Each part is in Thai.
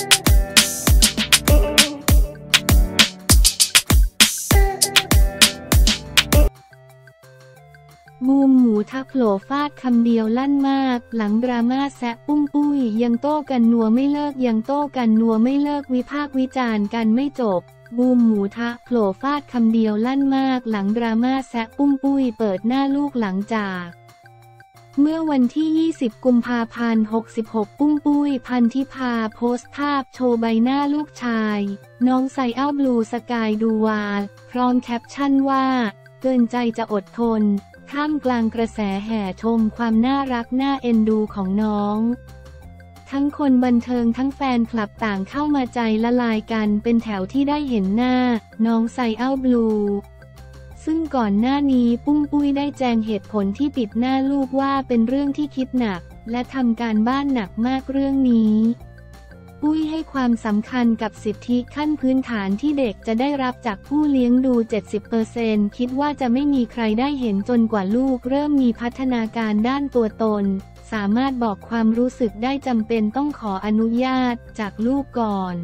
บูมหมูทักโผล่ฟาดคำเดียวลั่นมาก หลังดราม่าแซะปุ้มปุ้ย ยังโต้กันนัวไม่เลิกยังโต้กันนัวไม่เลิกวิพากษ์วิจารณ์กันไม่จบ บูมหมูทะโผล่ฟาดคำเดียวลั่นมาก หลังดราม่าแซะปุ้มปุ้ย เปิดหน้าลูกหลังจาก เมื่อวันที่ 20 กุมภาพันธ์ 66 ปุ้มปุ้ย พันธิพาโพสต์ภาพโชว์ใบหน้าลูกชาย น้องไซอ้าบลูสกายดูวา พร้อมแคปชั่นว่า เกินใจจะอดทน ท่ามกลางกระแสแห่ชมความน่ารักน่าเอ็นดูของน้องทั้งคนบันเทิงทั้งแฟนคลับต่างเข้ามาใจละลายกันเป็นแถวที่ได้เห็นหน้า น้องไซอ้าบลู ซึ่งก่อนหน้านี้ปุ้มปุ้ยได้แจงเหตุผลที่ปิดหน้าลูกว่าเป็นเรื่องที่คิดหนัก และทำการบ้านหนักมากเรื่องนี้ปุ้ยให้ความสำคัญกับสิทธิขั้นพื้นฐานที่เด็กจะได้รับจากผู้เลี้ยงดู 70%คิดว่าจะไม่มีใครได้เห็นจนกว่าลูกเริ่มมีพัฒนาการด้านตัวตน สามารถบอกความรู้สึกได้จำเป็นต้องขออนุญาตจากลูกก่อน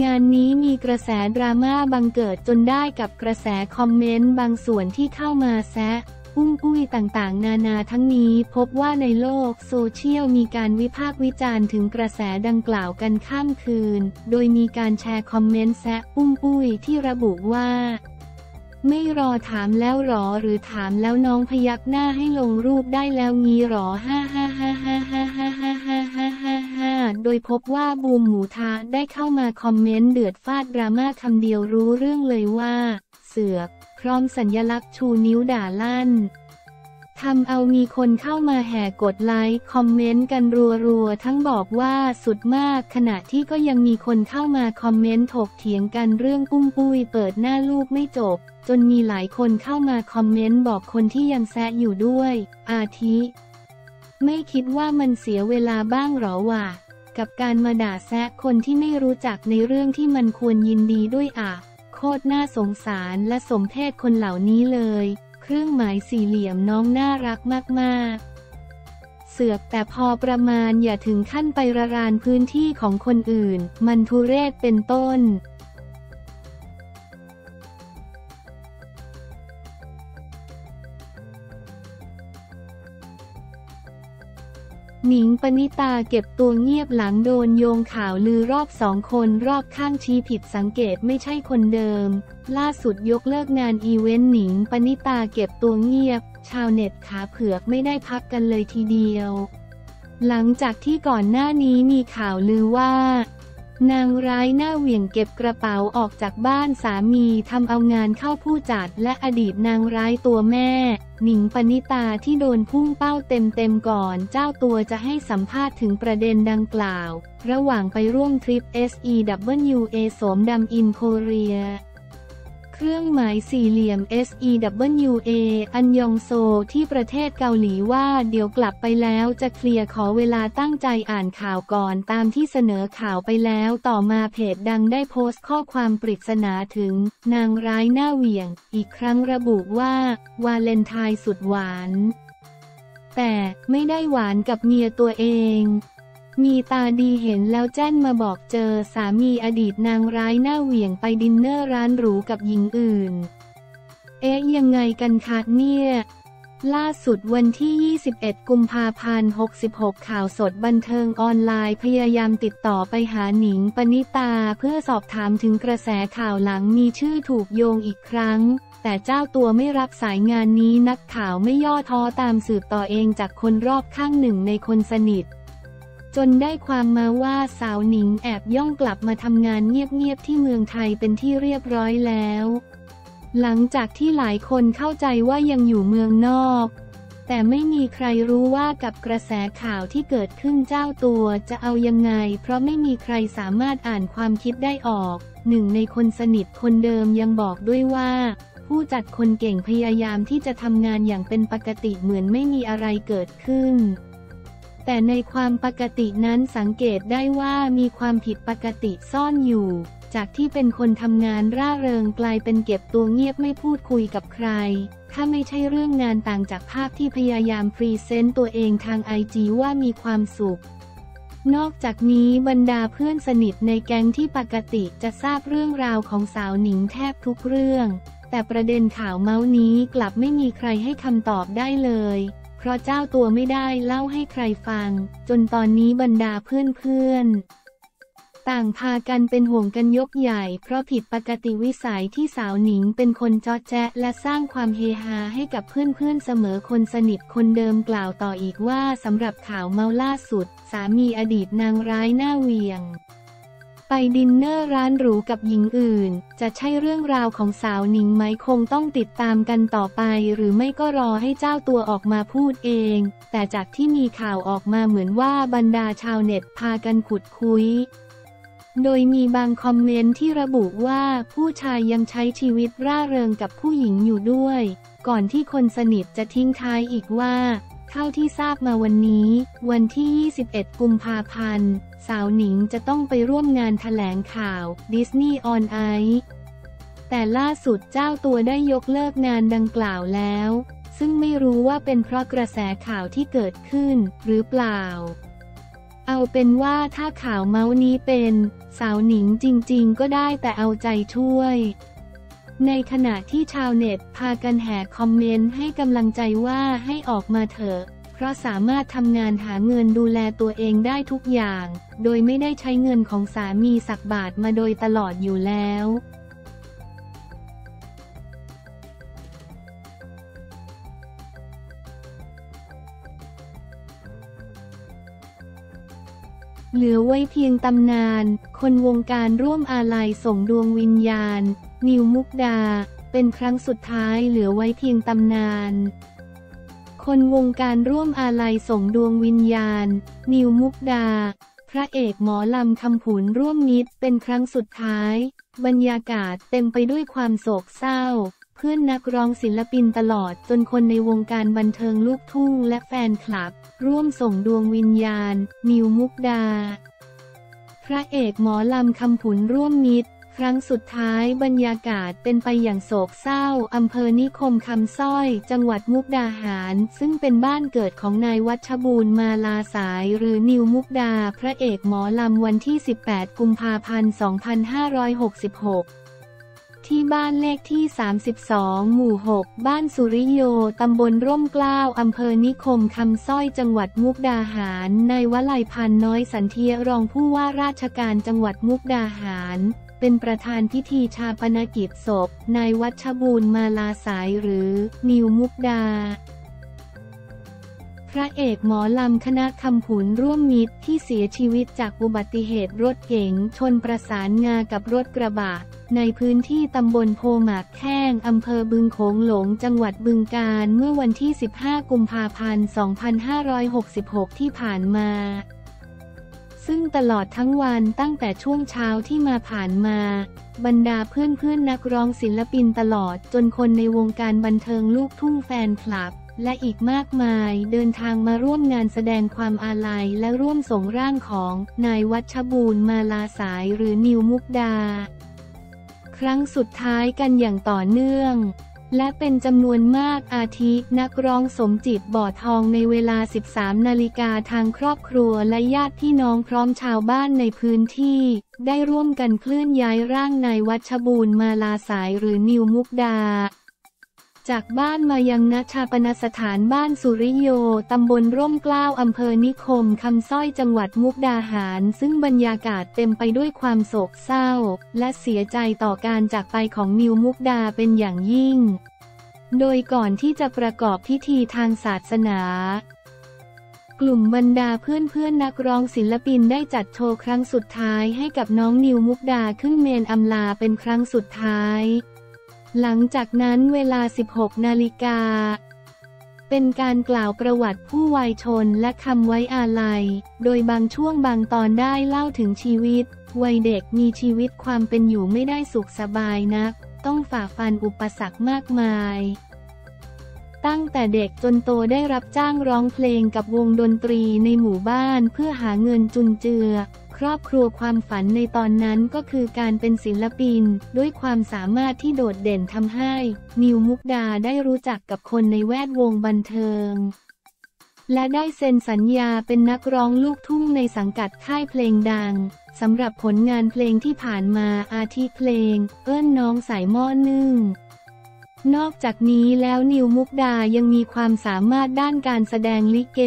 งานนี้มีกระแสดราม่าบังเกิดจนได้กับกระแสคอมเมนต์บางส่วนที่เข้ามาแซะอุ้มอุ้ยต่างๆ นานาทั้งนี้พบว่าในโลกโซเชียลมีการวิพากษ์วิจารณ์ถึงกระแสดังกล่าวกันข้ามคืน โดยมีการแชร์คอมเมนต์แซะอุ้มอุ้ยที่ระบุว่า ไม่รอถามแล้วหรอหรือถามแล้วน้องพยักหน้าให้ลงรูปได้แล้วงี้หรอฮ่าฮ่าฮ่าฮ่าฮ่า ยพบว่าบูมหมูทะได้เข้ามาคอมเมนต์เดือดฟาดดราม่าคำเดียวรู้เรื่องเลยว่า เสือก พร้อมสัญลักษณ์ชูนิ้วด่าลั่นทำเอามีคนเข้ามาแห่กดไลค์คอมเมนต์กันรัวๆ ทั้งบอกว่าสุดมากขณะที่ก็ยังมีคนเข้ามาคอมเมนต์ถกเถียงกันเรื่องปุ้มปุ้ยเปิดหน้าลูกไม่จบ จนมีหลายคนเข้ามาคอมเมนต์บอกคนที่ยังแซะอยู่ด้วย อาทิ ไม่คิดว่ามันเสียเวลาบ้างหรอวะ กับการมาด่าแซะคนที่ไม่รู้จักในเรื่องที่มันควรยินดีด้วยอะ โคตรน่าสงสารและสมเพศคนเหล่านี้เลย เครื่องหมายสี่เหลี่ยมน้องน่ารักมากๆ เสือกแต่พอประมาณอย่าถึงขั้นไประรานพื้นที่ของคนอื่น มันทุเรศเป็นต้น หนิงปณิตาเก็บตัวเงียบหลังโดนโยงข่าวลือรอบสองคนรอบข้างชี้ผิดสังเกตไม่ใช่คนเดิม ล่าสุดยกเลิกงานอีเวนต์หนิงปณิตาเก็บตัวเงียบ ชาวเน็ตขาเผือกไม่ได้พักกันเลยทีเดียว หลังจากที่ก่อนหน้านี้มีข่าวลือว่า นางร้ายหน้าเหวี่ยงเก็บกระเป๋าออกจากบ้านสามีทำเอางานเข้าผู้จัดและอดีตนางร้ายตัวแม่ หนิงปณิตาที่โดนพุ่งเป้าเต็มๆก่อน เจ้าตัวจะให้สัมภาษณ์ถึงประเด็นดังกล่าว ระหว่างไปร่วมทริป SEWA โสมดำอินโคเรีย รื่องหมายสี่เหลี่ยม SEWA อันยองโซที่ประเทศเกาหลีว่าเดี๋ยวกลับไปแล้วจะเคลียร์ขอเวลาตั้งใจอ่านข่าวก่อนตามที่เสนอข่าวไปแล้วต่อมาเพจดังได้โพสต์ข้อความปริศนาถึง นางร้ายหน้าเหวี่ยง อีกครั้งระบุว่า วาเลนไทน์สุดหวาน แต่ไม่ได้หวานกับเมียตัวเอง มีตาดีเห็นแล้วแจ้นมาบอกเจอสามีอดีตนางร้ายหน้าเหวี่ยงไปดินเนอร์ร้านหรูกับหญิงอื่น เอ๊ะยังไงกันคะเนี่ย ล่าสุดวันที่ 21 กุมภาพันธ์ 66 ข่าวสดบันเทิงออนไลน์พยายามติดต่อไปหาหนิงปณิตาเพื่อสอบถามถึงกระแสข่าวหลังมีชื่อถูกโยงอีกครั้งแต่เจ้าตัวไม่รับสายงานนี้นักข่าวไม่ย่อท้อตามสืบต่อเองจากคนรอบข้างหนึ่งในคนสนิท จนได้ความมาว่าสาวหนิงแอบย่องกลับมาทำงานเงียบๆที่เมืองไทยเป็นที่เรียบร้อยแล้ว หลังจากที่หลายคนเข้าใจว่ายังอยู่เมืองนอก แต่ไม่มีใครรู้ว่ากับกระแสข่าวที่เกิดขึ้นเจ้าตัวจะเอายังไง เพราะไม่มีใครสามารถอ่านความคิดได้ออก หนึ่งในคนสนิทคนเดิมยังบอกด้วยว่าผู้จัดคนเก่งพยายามที่จะทำงานอย่างเป็นปกติเหมือนไม่มีอะไรเกิดขึ้น แต่ในความปกตินั้นสังเกตได้ว่ามีความผิดปกติซ่อนอยู่ จากที่เป็นคนทำงานร่าเริงกลายเป็นเก็บตัวเงียบไม่พูดคุยกับใคร ถ้าไม่ใช่เรื่องงานต่างจากภาพที่พยายาม present ตัวเองทาง IG ว่ามีความสุข นอกจากนี้บรรดาเพื่อนสนิทในแก๊งที่ปกติจะทราบเรื่องราวของสาวหนิงแทบทุกเรื่อง แต่ประเด็นข่าวเมาส์นี้กลับไม่มีใครให้คำตอบได้เลย เพราะเจ้าตัวไม่ได้เล่าให้ใครฟัง จนตอนนี้บรรดาเพื่อนๆ ต่างพากันเป็นห่วงกันยกใหญ่ เพราะผิดปกติวิสัยที่สาวหนิงเป็นคนจอแจ๊และสร้างความเฮฮาให้กับเพื่อนๆเสมอคนสนิทคนเดิมกล่าวต่ออีกว่าสำหรับข่าวเมาล่าสุด สามีอดีตนางร้ายหน้าเวียง ไปดินเนอร์ร้านหรูกับหญิงอื่น จะใช่เรื่องราวของสาวหนิงไหมคงต้องติดตามกันต่อไป หรือไม่ก็รอให้เจ้าตัวออกมาพูดเอง แต่จากที่มีข่าวออกมาเหมือนว่าบรรดาชาวเน็ตพากันขุดคุย โดยมีบางคอมเมนต์ที่ระบุว่าผู้ชายยังใช้ชีวิตร่าเริงกับผู้หญิงอยู่ด้วย ก่อนที่คนสนิทจะทิ้งท้ายอีกว่า เท่าที่ทราบมาวันนี้ วันที่ 21 กุมภาพันธ์ สาวหนิงจะต้องไปร่วมงานถแถลงข่าว Disney on Ice แต่ล่าสุดเจ้าตัวได้ยกเลิกงานดังกล่าวแล้ว ซึ่งไม่รู้ว่าเป็นเพราะกระแสข่าวที่เกิดขึ้นหรือเปล่า เอาเป็นว่าถ้าข่าวเมาส์นี้เป็น สาวหนิงจริง ๆ ก็ได้แต่เอาใจช่วย ในขณะที่ชาวเน็ตพากันแห่คอมเมนต์ให้กำลังใจว่าให้ออกมาเถอะ เพราะสามารถทำงานหาเงินดูแลตัวเองได้ทุกอย่าง โดยไม่ได้ใช้เงินของสามีสักบาทมาโดยตลอดอยู่แล้วเหลือไว้เพียงตำนาน คนวงการร่วมอาลัยส่งดวงวิญญาณ นิวมุกดา เป็นครั้งสุดท้ายเหลือไว้เพียงตำนาน คนวงการร่วมอาลัยส่งดวงวิญญาณ นิวมุกดา พระเอกหมอลำคำผุนร่วมมิตรเป็นครั้งสุดท้าย บรรยากาศเต็มไปด้วยความโศกเศร้า เพื่อนนักร้องศิลปินตลอดจนคนในวงการบันเทิงลูกทุ่งและแฟนคลับ ร่วมส่งดวงวิญญาณ นิวมุกดา พระเอกหมอลำคำผุนร่วมมิตร ครั้งสุดท้ายบรรยากาศเป็นไปอย่างโศกเศร้า อำเภอนิคมคำสร้อย จังหวัดมุกดาหาร ซึ่งเป็นบ้านเกิดของนายวัชบูรณ์มาลาสาย หรือนิวมุกดา พระเอกหมอลำวันที่ 18 กุมภาพันธ์ 2566ที่บ้านเลขที่ 32 หมู่ 6 บ้านสุริโย ตำบลร่มกล้าว อำเภอนิคมคำสร้อย จังหวัดมุกดาหาร ในวลัยพันน้อยสันเทียรองผู้ว่าราชการจังหวัดมุกดาหาร เป็นประธานพิธีชาปนกิจศพ นายวัชบูรณ์มาลาสายหรือ นิวมุกดา พระเอกหมอลำคณะคำผุนร่วมมิตรที่เสียชีวิตจากอุบัติเหตุรถเก๋งชนประสานงากับรถกระบะ ในพื้นที่ตำบลโพหมากแข้งอำเภอบึงโขงหลง จังหวัดบึงกาฬเมื่อวันที่ 15 กุมภาพันธ์ 2566 ที่ผ่านมา ซึ่งตลอดทั้งวันตั้งแต่ช่วงเช้าที่มาผ่านมา บรรดาเพื่อนๆนนักร้องศิลปินตลอดจนคนในวงการบันเทิงลูกทุ่งแฟนคลับ และอีกมากมายเดินทางมาร่วมงานแสดงความอาลัยและร่วมส่งร่างของนายวัชบูรณ์มาลาสายหรือนิวมุกดา ครั้งสุดท้ายกันอย่างต่อเนื่อง และเป็นจำนวนมากอาทินักร้องสมจิตบ่อทองในเวลา 13 นาฬิกาทางครอบครัวและญาติพี่น้องพร้อมชาวบ้านในพื้นที่ ได้ร่วมกันเคลื่อนย้ายร่างนายวัชบูรณ์มาลาสายหรือนิวมุกดา จากบ้านมายังณชาปนสถานบ้านสุริโย ตำบลร่มกล้าวอำเภอนิคมคำสร้อยจังหวัดมุกดาหาร ซึ่งบรรยากาศเต็มไปด้วยความโศกเศร้า และเสียใจต่อการจากไปของนิวมุกดาเป็นอย่างยิ่ง โดยก่อนที่จะประกอบพิธีทางศาสนา กลุ่มบรรดาเพื่อนๆนนักร้องศิลปินได้จัดโชว์ครั้งสุดท้ายให้กับน้องนิวมุกดาขึ้นเมนอำลาเป็นครั้งสุดท้าย หลังจากนั้นเวลา 16 นาฬิกา เป็นการกล่าวประวัติผู้วายชนและคำไว้อาลัย โดยบางช่วงบางตอนได้เล่าถึงชีวิต วัยเด็กมีชีวิตความเป็นอยู่ไม่ได้สุขสบายนัก ต้องฝ่าฟันอุปสรรคมากมายตั้งแต่เด็กจนโตได้รับจ้างร้องเพลงกับวงดนตรีในหมู่บ้านเพื่อหาเงินจุนเจือ รอบครัวความฝันในตอนนั้นก็คือการเป็นศิลปิน ด้วยความสามารถที่โดดเด่นทำให้ นิวมุกดาได้รู้จักกับคนในแวดวงบันเทิง และได้เซ็นสัญญาเป็นนักร้องลูกทุ่งในสังกัดค่ายเพลงดังสำหรับผลงานเพลงที่ผ่านมาอาทิเพลง เอิ้นน้องสายหม้อนึ่งนอกจากนี้แล้วนิวมุกดายังมีความสามารถด้านการแสดงลิเก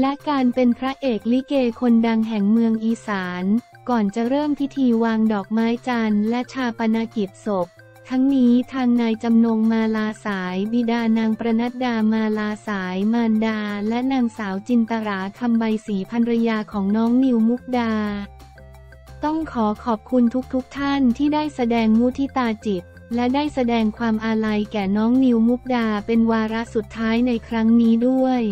และการเป็นพระเอกลิเกคนดังแห่งเมืองอีสาน ก่อนจะเริ่มพิธีวางดอกไม้จันทร์และชาปนกิจศพ ทั้งนี้ทางนายจำนงมาลาสาย บิดานางประนัดดามาลาสาย มารดา และนางสาวจินตราคำใบสีภรรยาของน้องนิวมุกดา ต้องขอขอบคุณทุกๆทท่านที่ได้แสดงมุทิตาจิต และได้แสดงความอาลัยแก่น้องนิวมุกดาเป็นวาระสุดท้ายในครั้งนี้ด้วย